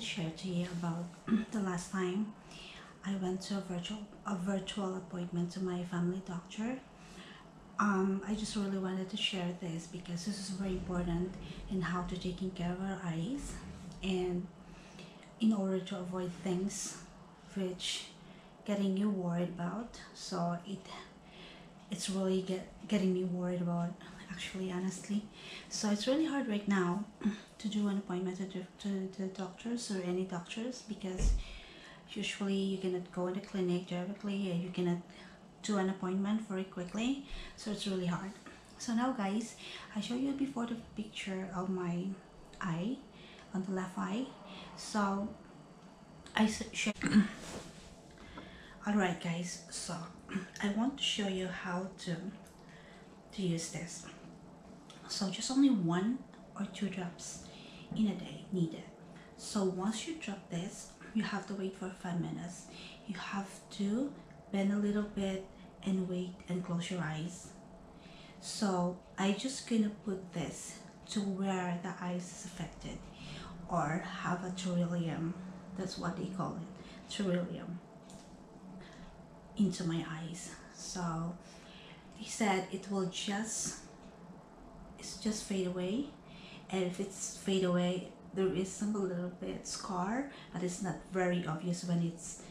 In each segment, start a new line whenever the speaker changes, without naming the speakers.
share to you about the last time I went to a virtual a virtual appointment to my family doctor. Um, I just really wanted to share this because this is very important in how to taking care of our eyes and in order to avoid things which getting you worried about. So it it's really get getting me worried about actually honestly. So it's really hard right now to do an appointment to, to, to doctors or any doctors because usually you cannot go in the clinic directly and you cannot do an appointment very quickly. So it's really hard. So now guys i show you before the picture of my eye on the left eye. So i all right guys. So i want to show you how to to use this so just only one or two drops in a day needed. So once you drop this you have to wait for five minutes. You have to bend a little bit and wait and close your eyes. So I just gonna put this to where the eyes is affected or have a pterygium that's what they call it pterygium into my eyes. So he said it will just it's just fade away. And if it's fade away there is some little bit scar but it's not very obvious when it's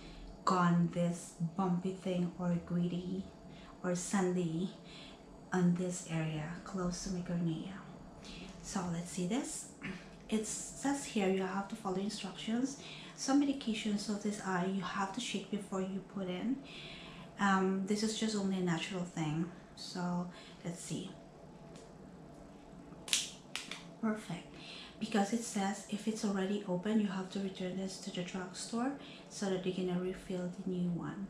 gone this bumpy thing or gritty or sandy on this area close to my cornea. So let's see this. It says here you have to follow instructions. Some medications of this eye you have to shake before you put in. Um, this is just only a natural thing. So let's see perfect. Because it says if it's already open you have to return this to the drugstore so that they can refill the new one.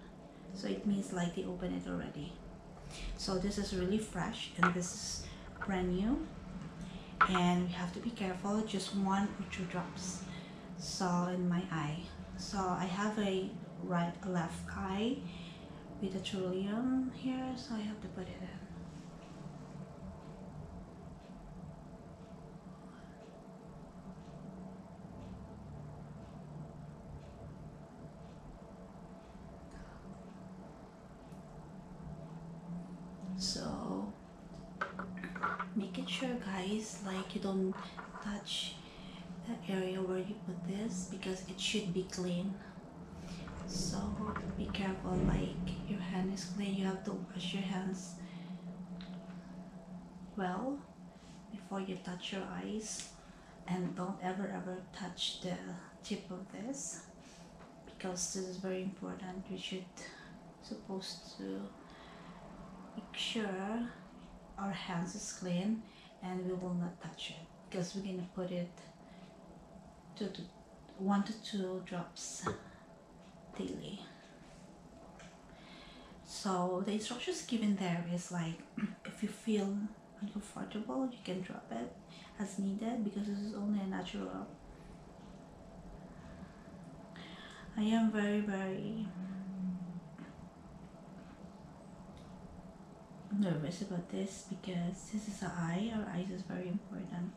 So it means like they open it already. So this is really fresh and this is brand new. And we have to be careful just one or two drops. So in my eye. So I have a right left eye with a pterygium here so I have to put it in so make it sure guys like you don't touch the area where you put this because it should be clean. So be careful like your hand is clean. You have to wash your hands well before you touch your eyes. And don't ever ever touch the tip of this because this is very important. You should supposed to make sure our hands is clean and we will not touch it. Because we're gonna put it to, to one to two drops daily. So the instructions given there is like if you feel uncomfortable you can drop it as needed because this is only a natural. I am very very nervous about this because this is our eye. Our eyes is very important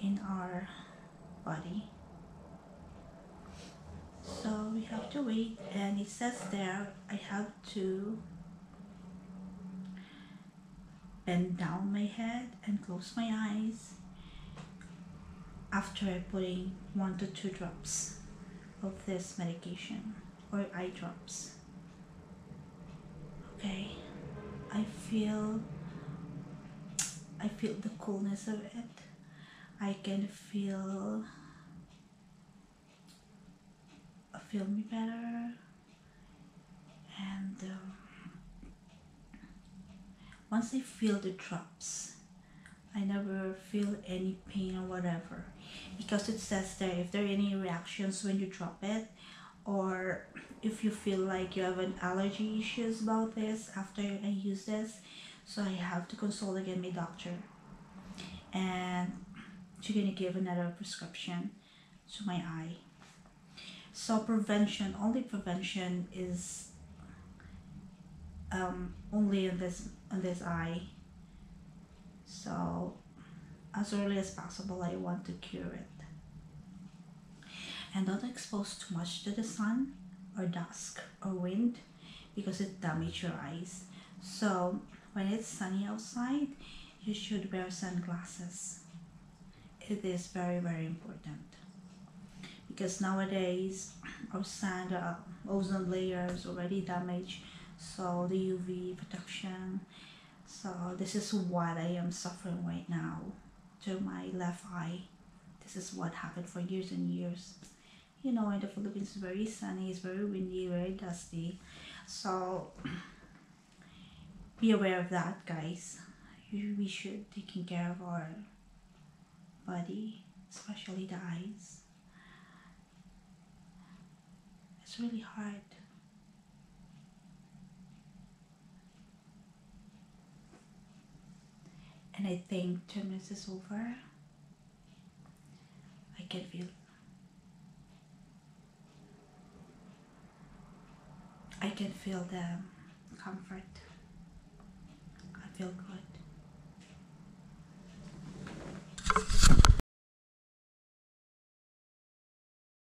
in our body. So we have to wait and it says there I have to bend down my head and close my eyes after putting one to two drops of this medication or eye drops. Okay I feel I feel the coolness of it. I can feel feel me better. And um, once I feel the drops I never feel any pain or whatever. Because it says there if there are any reactions when you drop it or if you feel like you have an allergy issues about this after I use this so I have to consult again my doctor. And she's gonna give another prescription to my eye. So prevention only prevention is um, only in this on this eye. So as early as possible I want to cure it and don't expose too much to the sun or dusk or wind because it damages your eyes. So when it's sunny outside you should wear sunglasses. It is very very important. Because nowadays our sun uh, ozone layer is already damaged so the uv protection. So this is what i am suffering right now to my left eye. This is what happened for years and years you know in the philippines it's very sunny it's very windy very dusty. So be aware of that guys. We should taking care of our body especially the eyes. It's really hard. And i think two minutes is over. I can feel i can feel the comfort. I feel good